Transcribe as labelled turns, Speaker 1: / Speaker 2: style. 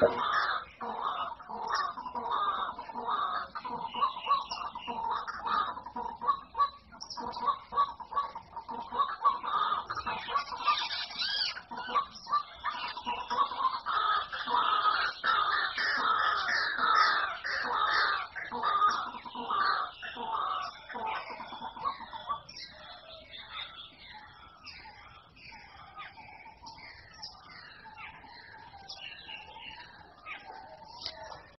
Speaker 1: Come on.